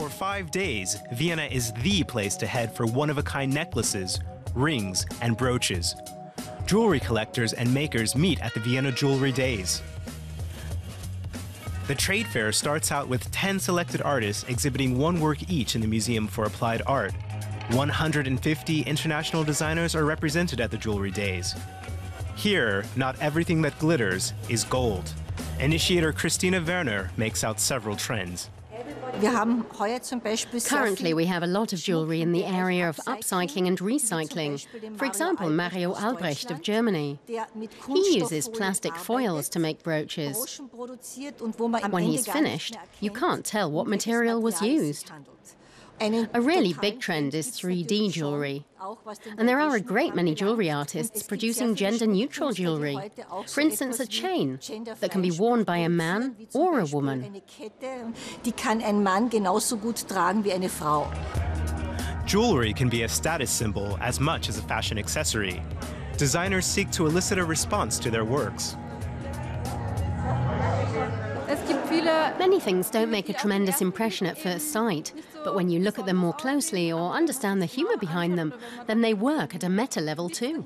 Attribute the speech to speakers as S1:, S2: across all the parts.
S1: For five days, Vienna is the place to head for one of a kind necklaces, rings, and brooches. Jewelry collectors and makers meet at the Vienna Jewelry Days. The trade fair starts out with 10 selected artists exhibiting one work each in the Museum for Applied Art. 150 international designers are represented at the Jewelry Days. Here, not everything that glitters is gold. Initiator Christina Werner makes out several trends.
S2: Currently, we have a lot of jewelry in the area of upcycling and recycling. For example, Mario Albrecht of Germany. He uses plastic foils to make brooches. When he's finished, you can't tell what material was used. A really big trend is 3D jewelry. And there are a great many jewelry artists producing gender neutral jewelry. For instance, a chain that can be worn by a man or a woman.
S1: Jewelry can be a status symbol as much as a fashion accessory. Designers seek to elicit a response to their works.
S2: Many things don't make a tremendous impression at first sight, but when you look at them more closely or understand the humor behind them, then they work at a meta level too.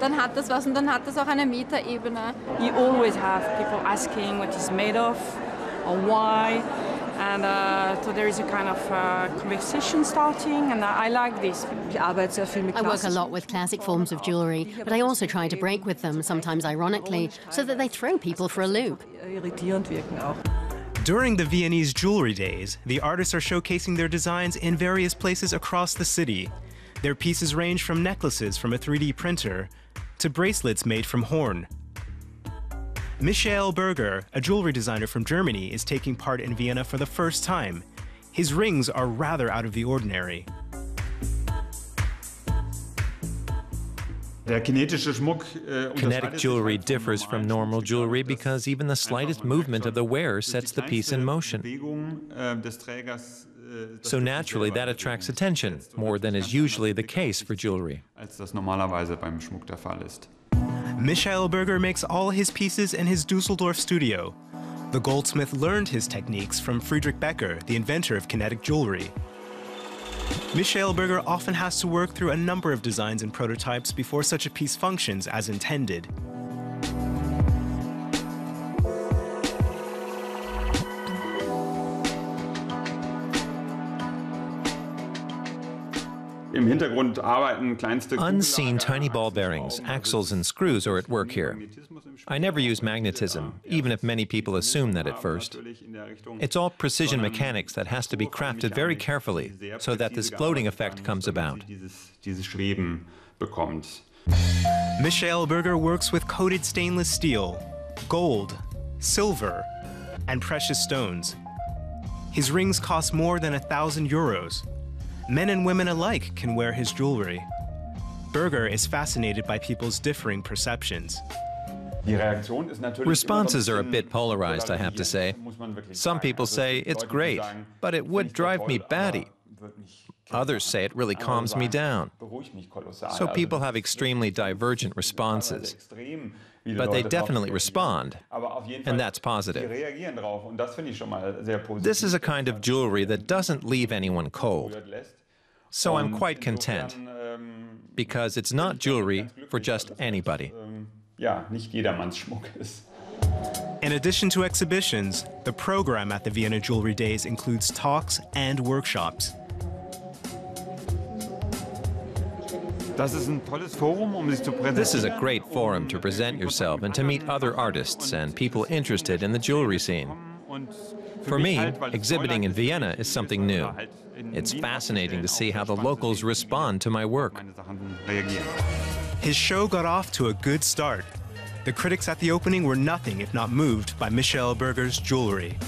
S3: Dann hat das was und dann hat das auch eine Metaebene.
S4: You always have people asking what it's made of or why. And uh, so there is a kind of uh, conversation starting, and I, I like this.
S2: I work a lot with classic forms of jewelry, but I also try to break with them, sometimes ironically, so that they throw people for a loop.
S1: During the Viennese jewelry days, the artists are showcasing their designs in various places across the city. Their pieces range from necklaces from a 3D printer to bracelets made from horn. Michael Berger, a jewelry designer from Germany, is taking part in Vienna for the first time. His rings are rather out of the ordinary.
S5: Kinetic jewelry differs from normal jewelry because even the slightest movement of the wearer sets the piece in motion. So naturally, that attracts attention more than is usually the case for jewelry.
S1: Michael Berger makes all his pieces in his Dusseldorf studio. The goldsmith learned his techniques from Friedrich Becker, the inventor of kinetic jewelry. Michael Berger often has to work through a number of designs and prototypes before such a piece functions as intended.
S5: Unseen tiny ball bearings, axles, and screws are at work here. I never use magnetism, even if many people assume that at first. It's all precision mechanics that has to be crafted very carefully so that this floating effect comes about.
S1: Michael Berger works with coated stainless steel, gold, silver, and precious stones. His rings cost more than a thousand euros. Men and women alike can wear his jewelry. Berger is fascinated by people's differing perceptions.
S5: Responses are a bit polarized, I have to say. Some people say it's great, but it would drive me batty. Others say it really calms me down. So people have extremely divergent responses. But they definitely respond, and that's positive. This is a kind of jewelry that doesn't leave anyone cold. So I'm quite content, because it's not jewelry for just anybody.
S1: In addition to exhibitions, the program at the Vienna Jewelry Days includes talks and workshops.
S5: This is a great forum to present yourself and to meet other artists and people interested in the jewelry scene. For me, exhibiting in Vienna is something new. It's fascinating to see how the locals respond to my work.
S1: His show got off to a good start. The critics at the opening were nothing if not moved by Michael Berger's jewelry.